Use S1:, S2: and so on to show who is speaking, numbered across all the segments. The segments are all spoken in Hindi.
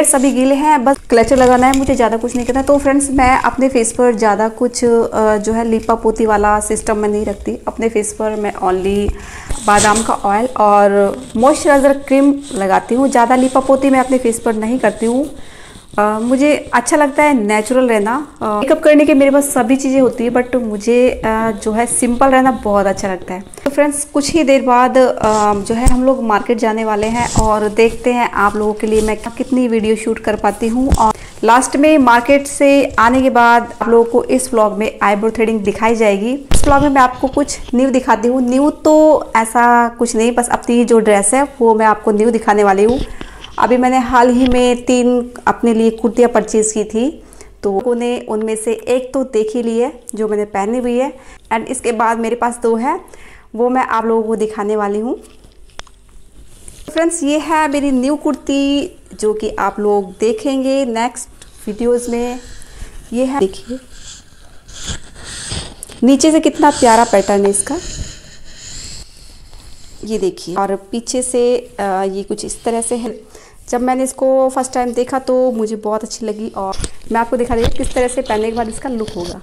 S1: हेयर्स सभी गीले हैं, बस क्लचर लगाना है, मुझे ज़्यादा कुछ नहीं करना। तो फ्रेंड्स मैं अपने फेस पर ज़्यादा कुछ जो है लिपा पोती वाला सिस्टम में नहीं रखती। अपने फेस पर मैं ओनली बादाम का ऑयल और मॉइस्चराइज़र क्रीम लगाती हूँ। ज़्यादा लिपा पोती मैं अपने फेस पर नहीं करती हूँ। मुझे अच्छा लगता है नेचुरल रहना। मेकअप करने के मेरे पास सभी चीज़ें होती है बट मुझे जो है सिंपल रहना बहुत अच्छा लगता है। तो फ्रेंड्स कुछ ही देर बाद जो है हम लोग मार्केट जाने वाले हैं और देखते हैं आप लोगों के लिए मैं कितनी वीडियो शूट कर पाती हूँ। और लास्ट में मार्केट से आने के बाद आप लोगों को इस व्लॉग में आईब्रो थ्रेडिंग दिखाई जाएगी। इस व्लॉग में मैं आपको कुछ न्यू दिखाती हूँ। न्यू तो ऐसा कुछ नहीं, बस अपनी जो ड्रेस है, वो मैं आपको न्यू दिखाने वाली हूँ। अभी मैंने हाल ही में तीन अपने लिए कुर्तियाँ परचेज़ की थी तो उन्होंने उनमें से एक तो देख ही ली है, जो मैंने पहनी हुई है एंड इसके बाद मेरे पास दो है, वो मैं आप लोगों को दिखाने वाली हूँ। फ्रेंड्स ये है मेरी न्यू कुर्ती, जो कि आप लोग देखेंगे नेक्स्ट वीडियोस में। ये है, देखिए। नीचे से कितना प्यारा पैटर्न है इसका। ये देखिए, और पीछे से ये कुछ इस तरह से है। जब मैंने इसको फ़र्स्ट टाइम देखा तो मुझे बहुत अच्छी लगी और मैं आपको दिखा रही हूँ किस तरह से पहनने के बाद इसका लुक होगा।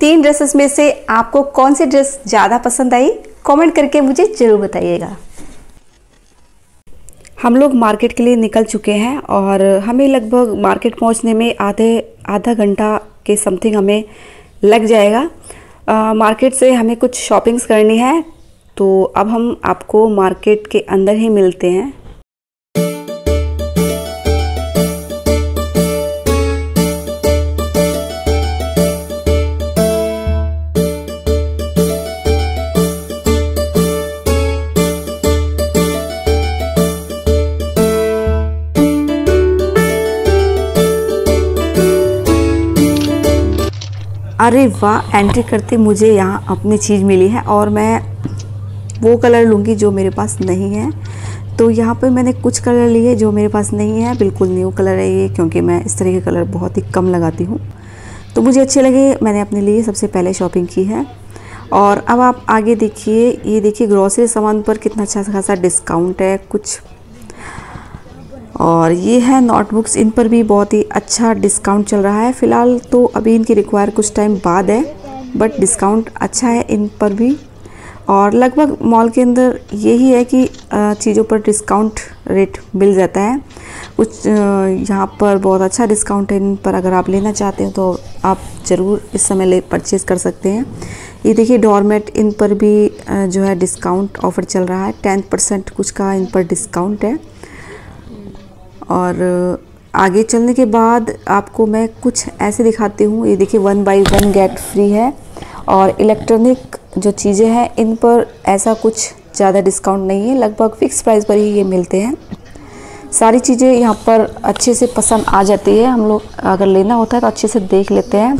S1: तीन ड्रेसेस में से आपको कौन सी ड्रेस ज़्यादा पसंद आई? कमेंट करके मुझे ज़रूर बताइएगा। हम लोग मार्केट के लिए निकल चुके हैं और हमें लगभग मार्केट पहुँचने में आधे आधा घंटा के समथिंग हमें लग जाएगा। आ, मार्केट से हमें कुछ शॉपिंग्स करनी है तो अब हम आपको मार्केट के अंदर ही मिलते हैं। अरे वाह एंट्री करते मुझे यहाँ अपनी चीज़ मिली है और मैं वो कलर लूँगी जो मेरे पास नहीं है। तो यहाँ पे मैंने कुछ कलर लिए जो मेरे पास नहीं है। बिल्कुल न्यू कलर है ये, क्योंकि मैं इस तरह के कलर बहुत ही कम लगाती हूँ। तो मुझे अच्छे लगे, मैंने अपने लिए सबसे पहले शॉपिंग की है। और अब आप आगे देखिए, ये देखिए ग्रॉसरी सामान पर कितना अच्छा खासा डिस्काउंट है, कुछ और ये है नोटबुक्स इन पर भी बहुत ही अच्छा डिस्काउंट चल रहा है। फ़िलहाल तो अभी इनकी रिक्वायर कुछ टाइम बाद है बट डिस्काउंट अच्छा है इन पर भी। और लगभग मॉल के अंदर यही है कि चीज़ों पर डिस्काउंट रेट मिल जाता है। कुछ यहाँ पर बहुत अच्छा डिस्काउंट है इन पर अगर आप लेना चाहते हैं तो आप ज़रूर इस समय ले परचेज़ कर सकते हैं। ये देखिए डॉर्मेट, इन पर भी जो है डिस्काउंट ऑफ़र चल रहा है। टेन परसेंट कुछ का इन पर डिस्काउंट है। और आगे चलने के बाद आपको मैं कुछ ऐसे दिखाती हूँ। ये देखिए one by one get free है और इलेक्ट्रॉनिक जो चीज़ें हैं, इन पर ऐसा कुछ ज़्यादा डिस्काउंट नहीं है। लगभग फ़िक्स प्राइस पर ही ये मिलते हैं। सारी चीज़ें यहाँ पर अच्छे से पसंद आ जाती है। हम लोग अगर लेना होता है तो अच्छे से देख लेते हैं।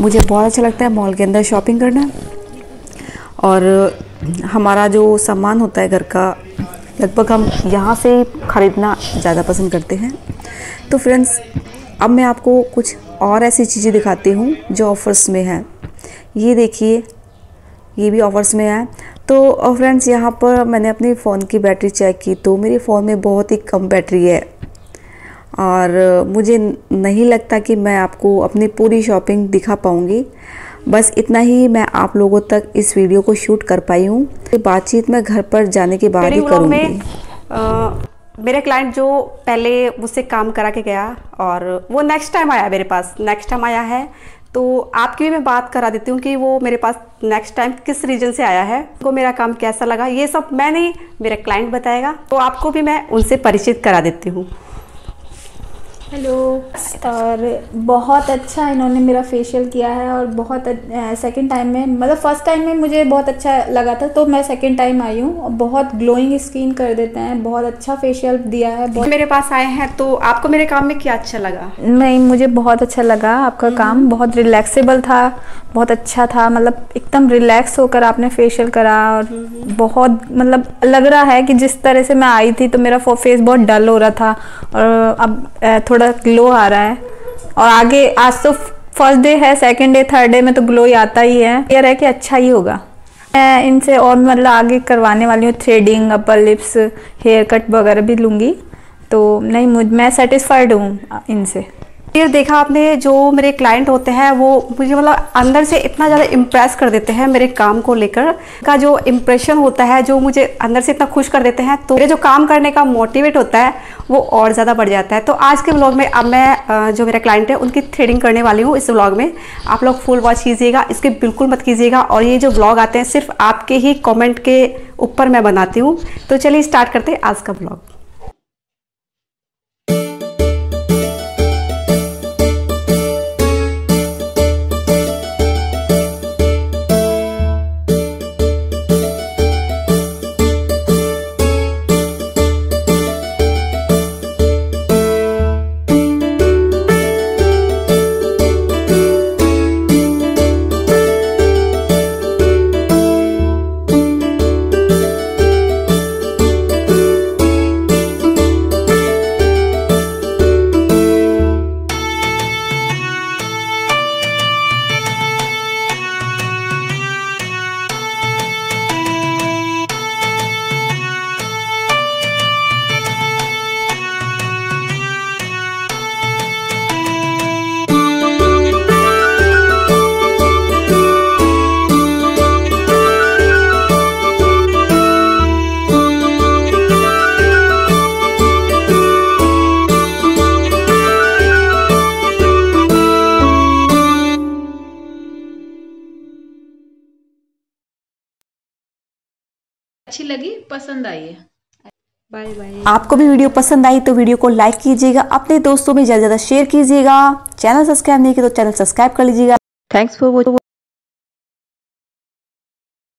S1: मुझे बहुत अच्छा लगता है मॉल के अंदर शॉपिंग करना। और हमारा जो सामान होता है घर का लगभग हम यहाँ से ख़रीदना ज़्यादा पसंद करते हैं। तो फ्रेंड्स अब मैं आपको कुछ और ऐसी चीज़ें दिखाती हूँ जो ऑफ़र्स में है। ये देखिए, ये भी ऑफ़र्स में है। तो फ्रेंड्स यहाँ पर मैंने अपने फ़ोन की बैटरी चेक की तो मेरे फ़ोन में बहुत ही कम बैटरी है। और मुझे नहीं लगता कि मैं आपको अपनी पूरी शॉपिंग दिखा पाऊँगी। बस इतना ही मैं आप लोगों तक इस वीडियो को शूट कर पाई हूँ। बातचीत मैं घर पर जाने के बाद ही करूँगी।
S2: मेरे क्लाइंट जो पहले मुझसे काम करा के गया और वो नेक्स्ट टाइम आया मेरे पास नेक्स्ट टाइम आया है। तो आपकी भी मैं बात करा देती हूँ कि वो मेरे पास नेक्स्ट टाइम किस रीजन से आया है को मेरा काम कैसा लगा ये सब मैं नहीं मेरा क्लाइंट बताएगा। तो आपको भी मैं उनसे परिचित करा देती हूँ।
S3: हेलो और बहुत अच्छा इन्होंने मेरा फेशियल किया है और बहुत सेकंड टाइम में मतलब फ़र्स्ट टाइम में मुझे बहुत अच्छा लगा था तो मैं सेकंड टाइम आई हूँ। और बहुत ग्लोइंग स्किन कर देते हैं बहुत अच्छा फेशियल दिया है बहुत
S2: मेरे पास आए हैं तो आपको मेरे काम में क्या अच्छा लगा?
S3: नहीं मुझे बहुत अच्छा लगा आपका काम बहुत रिलैक्सेबल था बहुत अच्छा था मतलब एकदम रिलैक्स होकर आपने फेशियल करा और बहुत मतलब लग रहा है कि जिस तरह से मैं आई थी तो मेरा फेस बहुत डल हो रहा था। और अब थोड़ा ग्लो आ रहा है। और आगे, आज तो फ़र्स्ट डे है सेकेंड डे थर्ड डे में तो ग्लो ही आता ही है। यह है कि अच्छा ही होगा। मैं इनसे और मतलब आगे करवाने वाली हूँ threading upper lips hair cut वगैरह भी लूँगी। तो नहीं, मुझ, मैं सेटिस्फाइड हूँ इनसे।
S2: फिर देखा आपने जो मेरे क्लाइंट होते हैं, वो मुझे मतलब अंदर से इतना ज़्यादा इम्प्रेस कर देते हैं मेरे काम को लेकर। का जो इम्प्रेशन होता है, जो मुझे अंदर से इतना खुश कर देते हैं तो मेरे जो काम करने का मोटिवेट होता है, वो और ज़्यादा बढ़ जाता है। तो आज के ब्लॉग में अब मैं जो मेरा क्लाइंट है, उनकी थ्रेडिंग करने वाली हूँ इस ब्लॉग में। आप लोग फुल वॉच कीजिएगा, इसके बिल्कुल मत कीजिएगा। और ये जो ब्लॉग आते हैं, सिर्फ़ आपके ही कॉमेंट के ऊपर मैं बनाती हूँ। तो चलिए स्टार्ट करते हैं आज का ब्लॉग
S4: अच्छी लगी पसंद आई है।
S2: बाय बाय आपको भी वीडियो पसंद आई तो वीडियो को लाइक कीजिएगा अपने दोस्तों में ज़्यादा ज़्यादा शेयर कीजिएगा। चैनल सब्सक्राइब नहीं किया तो चैनल सब्सक्राइब कर लीजिएगा। Thanks for